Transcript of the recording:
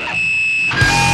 Yes.